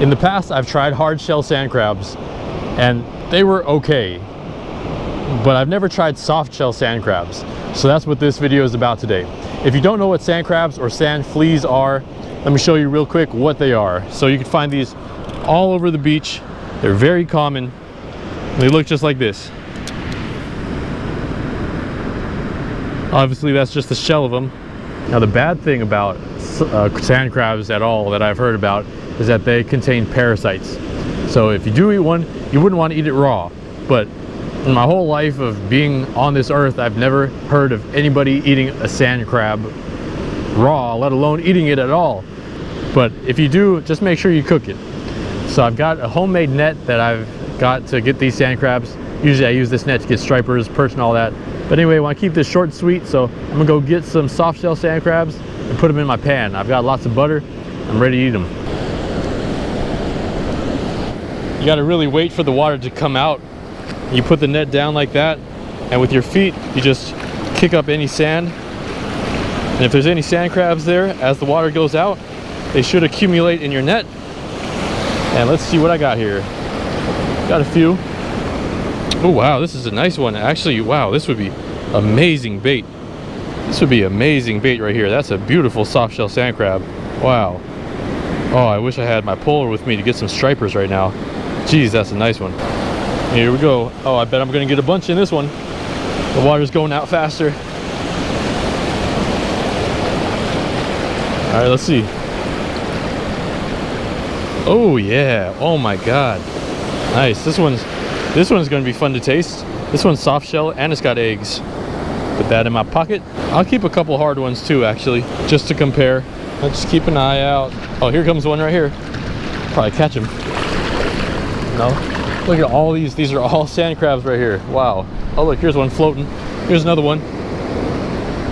In the past, I've tried hard shell sand crabs and they were okay, but I've never tried soft shell sand crabs. So that's what this video is about today. If you don't know what sand crabs or sand fleas are, let me show you real quick what they are. So you can find these all over the beach. They're very common. They look just like this. Obviously that's just the shell of them. Now the bad thing about uh, sand crabs at all that I've heard about is that they contain parasites. So if you do eat one, you wouldn't want to eat it raw. But in my whole life of being on this earth, I've never heard of anybody eating a sand crab raw, let alone eating it at all. But if you do, just make sure you cook it. So I've got a homemade net that I've got to get these sand crabs. Usually I use this net to get stripers, perch and all that. But anyway, I want to keep this short sweet, so I'm gonna go get some soft shell sand crabs and put them in my pan. I've got lots of butter. I'm ready to eat them. You gotta really wait for the water to come out. You put the net down like that, and with your feet, you just kick up any sand. And if there's any sand crabs there, as the water goes out, they should accumulate in your net. And let's see what I got here. Got a few. Oh wow, this is a nice one. Actually, wow, this would be amazing bait. This would be amazing bait right here. That's a beautiful soft shell sand crab. Wow. Oh, I wish I had my polar with me to get some stripers right now. Geez, that's a nice one. Here we go. Oh, I bet I'm gonna get a bunch in this one. The water's going out faster. All right, let's see. Oh yeah, oh my God. Nice, this one's this one's gonna be fun to taste. This one's soft shell and it's got eggs. Put that in my pocket. I'll keep a couple hard ones too, actually, just to compare. Let's keep an eye out. Oh, here comes one right here. Probably catch him. No? Look at all these. These are all sand crabs right here. Wow. Oh, look, here's one floating. Here's another one.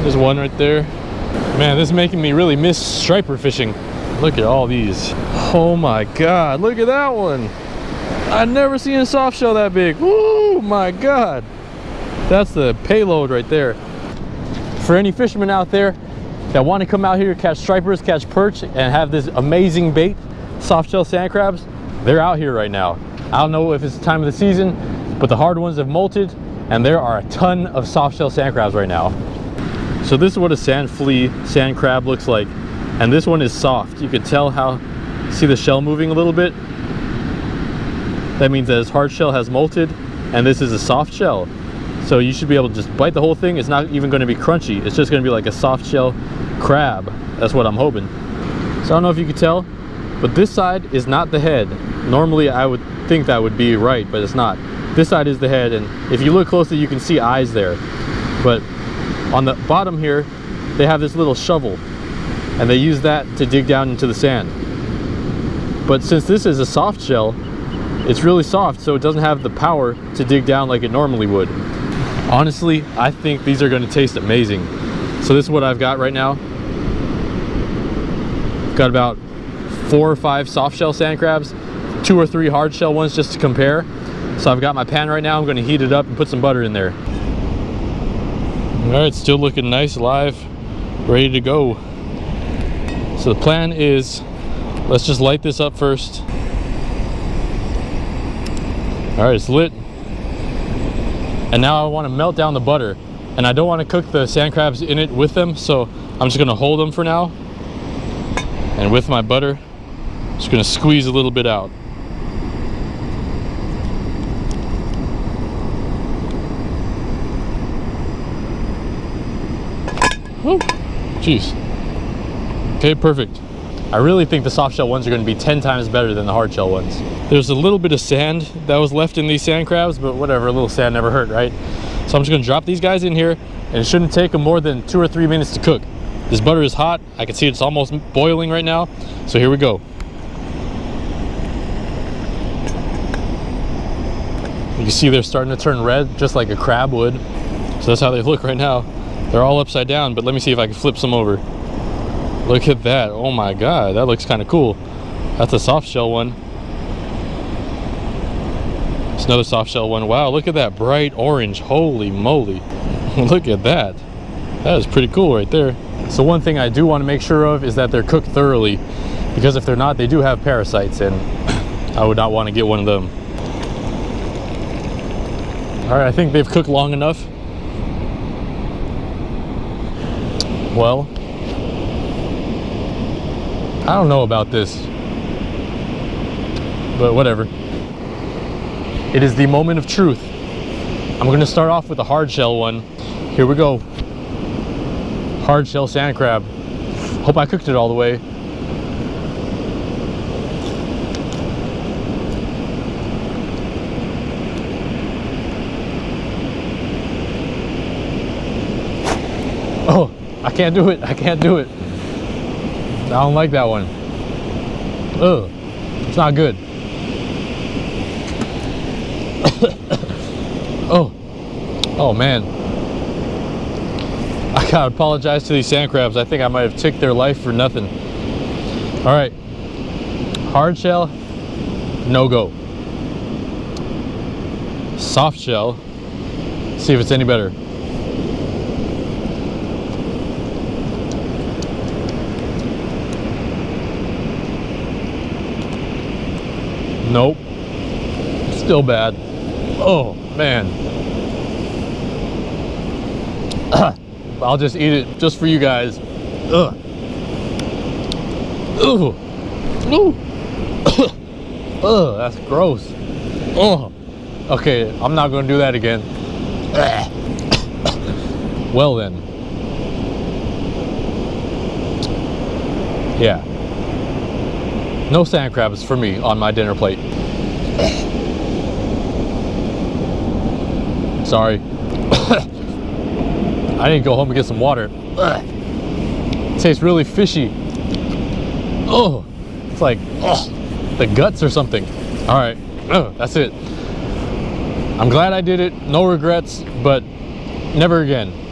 There's one right there. Man, this is making me really miss striper fishing. Look at all these. Oh my God, look at that one. I've never seen a soft shell that big. Oh my God. That's the payload right there. For any fishermen out there that want to come out here, catch stripers, catch perch, and have this amazing bait, soft shell sand crabs, they're out here right now. I don't know if it's the time of the season, but the hard ones have molted, and there are a ton of soft shell sand crabs right now. So this is what a sand flea sand crab looks like. And this one is soft. You can tell how, see the shell moving a little bit? That means that his hard shell has molted, and this is a soft shell. So you should be able to just bite the whole thing. It's not even gonna be crunchy. It's just gonna be like a soft shell crab. That's what I'm hoping. So I don't know if you can tell, but this side is not the head. Normally I would think that would be right, but it's not. This side is the head, and if you look closely, you can see eyes there. But on the bottom here, they have this little shovel, and they use that to dig down into the sand. But since this is a soft shell, it's really soft, so it doesn't have the power to dig down like it normally would. Honestly, I think these are gonna taste amazing. So this is what I've got right now. Got about four or five soft shell sand crabs, two or three hard shell ones just to compare. So I've got my pan right now. I'm gonna heat it up and put some butter in there. All right, still looking nice, live, ready to go. So the plan is, let's just light this up first. All right, it's lit. And now I wanna melt down the butter. And I don't wanna cook the sand crabs in it with them, so I'm just gonna hold them for now. And with my butter, just gonna squeeze a little bit out. Oh, jeez. Okay, perfect. I really think the soft shell ones are going to be 10 times better than the hard shell ones. There's a little bit of sand that was left in these sand crabs, but whatever, a little sand never hurt, right? So I'm just going to drop these guys in here, and it shouldn't take them more than two or three minutes to cook. This butter is hot. I can see it's almost boiling right now. So here we go. You can see they're starting to turn red, just like a crab would. So that's how they look right now. They're all upside down, but let me see if I can flip some over. Look at that. Oh my God, that looks kind of cool. That's a soft shell one. It's another soft shell one. Wow, look at that bright orange. Holy moly. look at that. That is pretty cool right there. So one thing I do want to make sure of is that they're cooked thoroughly because if they're not, they do have parasites and I would not want to get one of them. All right, I think they've cooked long enough. Well, I don't know about this, but whatever. It is the moment of truth. I'm gonna start off with a hard shell one. Here we go. Hard shell sand crab. Hope I cooked it all the way. Oh, I can't do it. I can't do it. I don't like that one. Ugh, it's not good. oh, oh man. I gotta apologize to these sand crabs. I think I might have ticked their life for nothing. All right, hard shell, no go. Soft shell, see if it's any better. Nope. Still bad. Oh, man. I'll just eat it just for you guys. Ugh. Ooh. Ooh. Ugh, that's gross. Oh. Okay, I'm not gonna do that again. well then. Yeah. No sand crabs for me on my dinner plate. Sorry. I need to go home and get some water. Tastes really fishy. Oh, it's like oh, the guts or something. All right, oh, that's it. I'm glad I did it. No regrets, but never again.